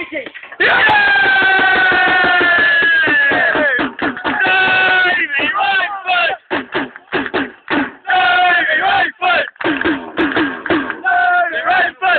Take it. Yeah!